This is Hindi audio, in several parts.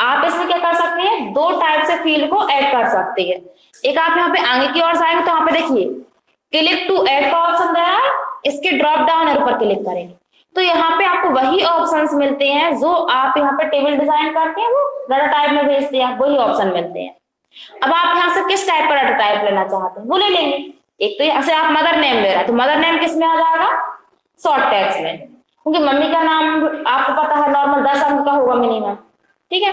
आप इसमें क्या कर सकते हैं? दो टाइप से फ़ील्ड को ऐड कर सकते हैं। एक आप यहाँ पे आगे की ओर जाएँगे तो यहाँ पे देखिए क्लिक टू ऐड का ऑप्शन दिया है, इसके ड्रॉप डाउन एरो पर क्लिक करेंगे। तो यहाँ पे आपको वही ऑप्शंस मिलते हैं जो आप यहाँ पे टेबल डिज़ाइन करते हैं वो डाटा टाइप में भेजते हैं, वही ऑप्शन मिलते हैं। अब आप यहाँ से किस टाइप का डाटा टाइप लेना चाहते हैं, वो ले लेंगे। एक तो यहाँ से आप मदर नेम ले रहे तो मदर नेम किसमें आ जाएगा? शॉर्ट टैक्स में। क्योंकि मम्मी का नाम, आपको पता है नॉर्मल दस अंक का होगा मिनिमम ठीक है?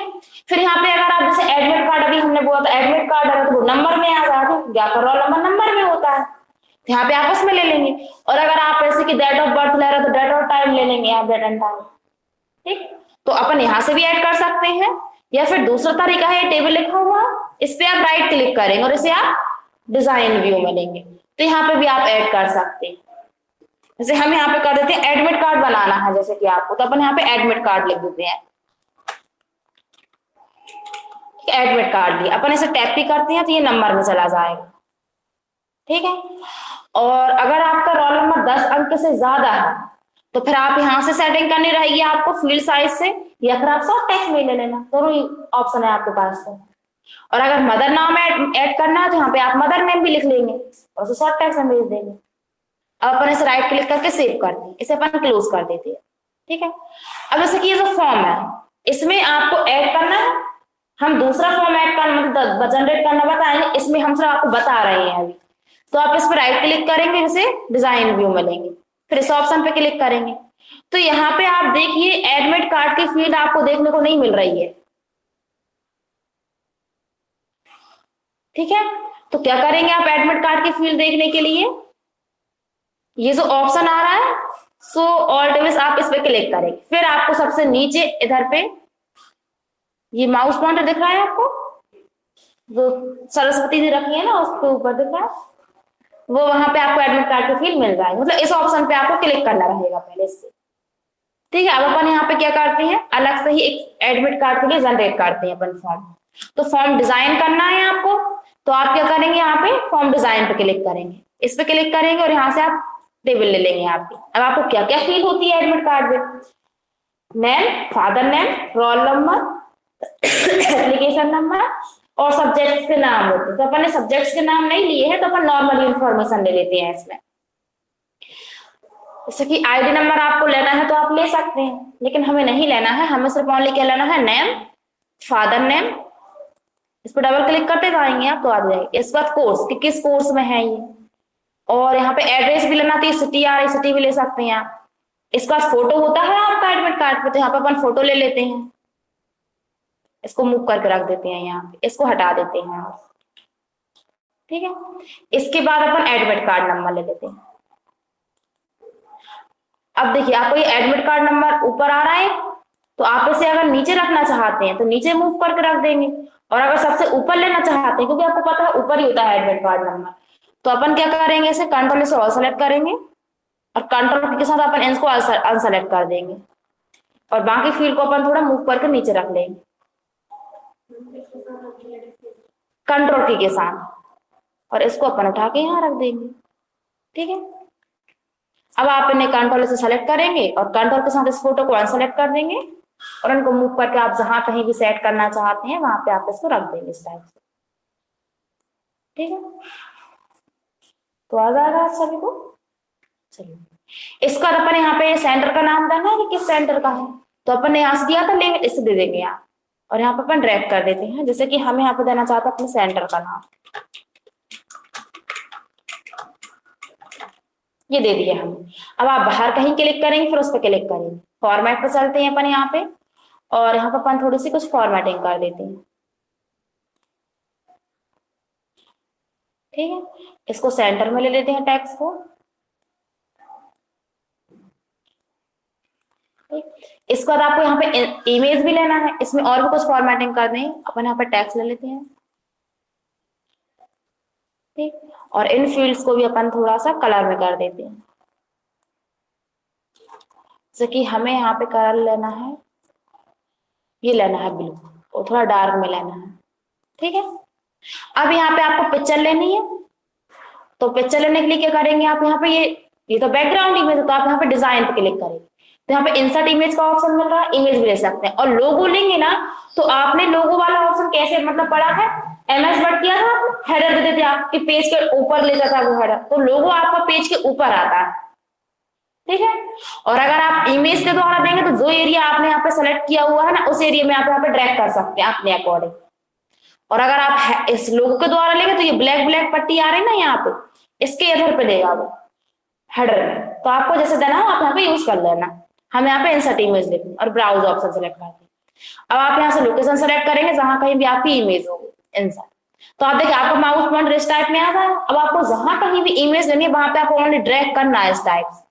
फिर यहाँ पे अगर आप जैसे एडमिट कार्ड अभी हमने बोला तो एडमिट कार्ड अगर तो नंबर में आ है या फिर रोल नंबर नंबर में होता है। तो यहाँ पे आपस में ले लेंगे। और अगर आप ऐसे कि डेट ऑफ़ बर्थ ले रहे हो तो डेट ऑफ़ टाइम ले लेंगे आप डेट एंड टाइम ठीक? तो अपन यहाँ से भी ऐड कर सकते हैं। या फिर दूसरा तरीका है टेबल लिखा हुआ, इस पे आप राइट क्लिक करेंगे और इसे आप डिज़ाइन व्यू में लेंगे। तो यहाँ पे भी आप ऐड कर सकते हैं। जैसे हम यहाँ पे कर देते हैं एडमिट कार्ड बनाना है, जैसे कि आपको। तो अपन यहाँ पे एडमिट कार्ड लिख देते हैं। एडमिट कार्ड लिया अपन इसे टैप भी करते हैं तो ये नंबर में चला जाएगा। ठीक है? और अगर आपका रोल नंबर दस अंक से ज़्यादा है तो फिर आप यहाँ से सेटिंग करनी रहेगी आपको फ़ील्ड साइज़ से, या फिर आप शॉर्ट टेक्स्ट में ले लेना। दोनों ही ऑप्शन है आपके पास तो। और अगर मदर नाम ऐड करना है तो यहाँ पे आप मदर नेम भी लिख लेंगे, और उसे शॉर्ट टेक्स्ट में भेज देंगे। अब अपन इसे राइट क्लिक करके सेव कर हैं इसे अपन क्लोज कर देते हैं। ठीक है? अब जैसे कि ये जो फॉर्म है, इसमें आपको ऐड करना है हम दूसरा फॉर्म ऐड करना मतलब जनरेट करना बताएँगे इसमें हम सिर्फ़ आपको बता रहे हैं अभी। तो आप इस पर राइट क्लिक करेंगे इसे डिज़ाइन व्यू में लेंगे फिर इस ऑप्शन पे क्लिक करेंगे। तो यहाँ पे आप देखिए एडमिट कार्ड की फ़ील्ड आपको देखने को नहीं मिल रही है। ठीक है? तो क्या करेंगे आप एडमिट कार्ड की फ़ील्ड देखने के लिए? ये जो ऑप्शन आ रहा है सो ऑल डिविस आप इस पे क्लिक करेंगे। फिर आपको सबसे नीचे इधर पे ये माउस पॉइंटर दिख रहा है आपको? जो सरस्वती जी रखी है ना, उसके ऊपर दिख रहा है। वो वहाँ पे आपको एडमिट कार्ड की फ़ील्ड मिल जाएगी। मतलब इस ऑप्शन पे आपको क्लिक करना रहेगा पहले इससे। ठीक है, अब अपन यहाँ पे क्या करते हैं? अलग से ही एक एडमिट कार्ड के लिए जनरेट करते हैं अपन फॉर्म तो फॉर्म डिज़ाइन करना है आपको। तो आप क्या करेंगे यहाँ पे? फॉर्म डिज़ाइन पे क्लिक करेंगे। इस पे क्लिक करेंगे और यहाँ से आप टेबल ले लेंगे आपकी। अब आपको क्या क्या फील होती है एडमिट कार्ड में? Name father name roll number application number और सब्जेक्ट्स के नाम होते हैं। तो अपन ने सब्जेक्ट्स के नाम नहीं लिए हैं तो अपन नॉर्मल इंफॉर्मेशन ले लेते हैं इसमें। जैसे कि आईडी नंबर आपको लेना है तो आप ले सकते हैं, लेकिन हमें नहीं लेना है। हमें सिर्फ़ ओनली क्या लेना है? नेम फादर नेम इस पर डबल क्लिक करते जाएँगे आप तो आ जाएँगे। इस बाद कोर्स कि किस कोर्स में है ये। और यहाँ पे एड्रेस भी लेना थी सिटी आ रही सिटी भी ले सकते हैं आप। इसके बाद फ़ोटो होता है आपका एडमिट कार्ड पे तो यहाँ पे अपन फ़ोटो ले लेते हैं। इसको मूव करके रख देते हैं यहाँ पे, इसको हटा देते हैं ठीक है? इसके बाद अपन एडमिट कार्ड नंबर ले लेते हैं। अब देखिए, आपको ये एडमिट कार्ड नंबर ऊपर आ रहा है तो आप इसे अगर नीचे रखना चाहते हैं तो नीचे मूव करके रख देंगे। और अगर सबसे ऊपर लेना चाहते हैं, क्योंकि आपको पता है ऊपर ही होता है एडमिट कार्ड नंबर तो अपन क्या करेंगे इसे? कंट्रोल से ऑल सेलेक्ट करेंगे, और कंट्रोल के साथ अपन इसको अनसेलेक्ट कर देंगे। और बाकी फ़ील्ड को अपन थोड़ा मूव करके नीचे रख लेंगे। कंट्रोल की के साथ। और इसको अपन उठा के यहाँ रख देंगे। ठीक है? अब आप इन्हें कंट्रोल से सेलेक्ट करेंगे और कंट्रोल के साथ इस फ़ोटो को अनसेलेक्ट कर देंगे और इनको मूव करके आप जहाँ कहीं भी सेट करना चाहते हैं, वहाँ पे आप इसको रख देंगे इस टाइप से। ठीक है? तो आ जाएगा आप सभी को? चलिए। इसका अपन यहाँ पे सेंटर का नाम देना है कि किस सेंटर का है? तो अपन ने यहाँ से दिया था लेंगे इसे दे देंगे आप और यहाँ पे अपन ड्रैग कर देते हैं। जैसे कि हम यहाँ पे देना चाहते हैं अपने सेंटर का नाम। ये दे दिया हम। अब आप बाहर कहीं क्लिक करेंगे, फिर उस पर क्लिक करेंगे। फॉर्मेट पर चलते हैं अपन यहाँ पे। और यहाँ पर अपन थोड़ी सी कुछ फॉर्मेटिंग कर देते हैं। ठीक है? इसको सेंटर में ले लेते हैं टैक्स को। इसके बाद आपको यहाँ पे इमेज भी लेना है। इसमें और भी कुछ फॉर्मेटिंग कर दें अपन यहाँ पे टैक्स ले लेते हैं। ठीक? और इन फील्ड्स को भी अपन थोड़ा सा कलर में कर देते हैं। जैसे कि हमें यहाँ पे कलर लेना है। ये लेना है ब्लू और थोड़ा डार्क में लेना है। ठीक है? अब यहाँ पे आपको पिक्चर लेनी है। तो पिक्चर लेने के लिए क्या करेंगे आप यहाँ पे? ये ये तो बैकग्राउंड इमेज है तो आप यहाँ पे डिज़ाइन पे क्लिक करेंगे। यहाँ पे इंसर्ट इमेज का ऑप्शन मिल रहा है इमेज भी ले सकते हैं। और लोगो लेंगे ना तो आपने लोगो वाला ऑप्शन कैसे मतलब पढ़ा है? एमएस वर्ड किया था हेडर देते थे आपके पेज के ऊपर लेता था वो हेडर तो लोगो आपका पेज के ऊपर आता है। ठीक है? और अगर आप इमेज के द्वारा देंगे तो जो एरिया आपने यहाँ पे सेलेक्ट किया हुआ है ना, उस एरिया में आप यहाँ पे ड्रैग कर सकते हैं अपने अकॉर्डिंग और अगर आप इस लोगो के द्वारा लेंगे तो ये ब्लैक ब्लैक पट्टी आ रही है ना यहाँ पे, इसके इधर पे देगा वो हेडर में। तो आपको जैसे देना हो, आप यहाँ पे यूज़ कर लेना। हम यहाँ पे इंसर्ट इमेज लिखेंगे और ब्राउज ऑप्शन सेलेक्ट करते हैं अब आप यहाँ से लोकेशन सेलेक्ट करेंगे, जहाँ कहीं भी आपकी इमेज होगी इंसर्ट तो आप देखिए, आपका माउस पॉइंट इस टाइप में आता है। अब आपको जहाँ कहीं भी इमेज लेनी है, वहाँ पे आपको ओनली ड्रैग करना है इस टाइप से।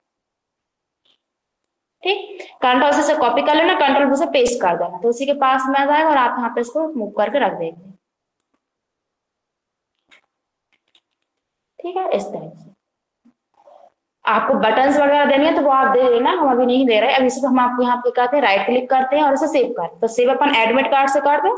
ठीक? कंट्रोल से कॉपी कर लेना कंट्रोल से पेस्ट कर देना। तो उसी के पास में आ जाएगा और आप यहाँ पे इसको मूव करके रख देंगे। ठीक है? इस टाइप से। आपको बटन वगैरह देनी है तो वो आप दे देना हम अभी नहीं दे रहे। अभी सिर्फ़ हम आपको यहाँ पे कहते हैं राइट क्लिक करते हैं और इसे सेव करते तो सेव अपन एडमिट कार्ड से कर दें।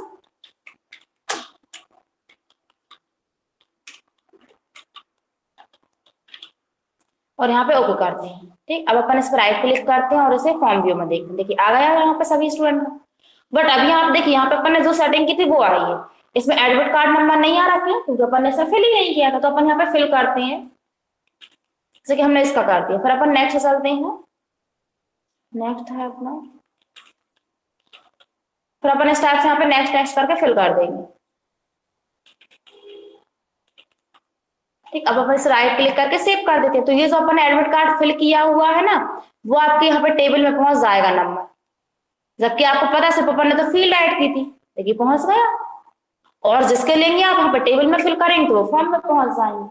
और यहाँ पे ओके करते हैं। ठीक? अब अपन इस पर राइट क्लिक करते हैं और इसे फॉर्म व्यू में देखते हैं। देखिए, आ गया यहाँ पे सभी स्टूडेंट बट अभी आप देखिए, यहाँ पे अपन ने जो सेटिंग की थी, वो आ रही है। इसमें एडमिट कार्ड नंबर नहीं आ रहा है क्योंकि अपन ने इसे फिल ही नहीं किया था तो अपन यहाँ पे फिल करते हैं। जैसे कि हमने इसका कर दिया। फिर अपन नेक्स्ट चलते हैं। नेक्स्ट है अपना। फिर अपन इस टाइप से यहाँ पे नेक्स्ट नेक्स्ट करके फिल कर देंगे। ठीक, अब अपन इस राइट क्लिक करके सेव कर देते हैं। तो ये जो अपन एडमिट कार्ड फिल किया हुआ है ना, वो आपके यहाँ पे टेबल में पहुँच जाएगा नंबर जबकि आपको पता सिर्फ़ अपन ने तो फ़ील्ड ऐड की थी। देखिए, पहुँच गया। और जिसके लेंगे आप, यहाँ पे टेबल में फिल करेंगे तो वो फॉर्म में पहुँच जाएँगे।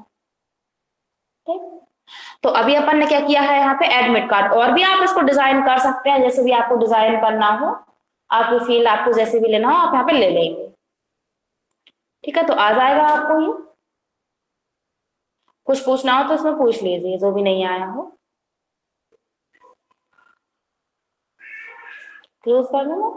ठीक? तो अभी अपन ने क्या किया है यहाँ पे एडमिट कार्ड और भी आप इसको डिज़ाइन कर सकते हैं, जैसे भी आपको डिज़ाइन करना हो, आपको फ़ील्ड आपको जैसे भी लेना हो, आप यहाँ पे ले लेंगे। ठीक है तो आ जाएगा आपको ये। कुछ पूछना हो तो इसमें पूछ लीजिए, जो भी नहीं आया हो। क्लोज कर देना।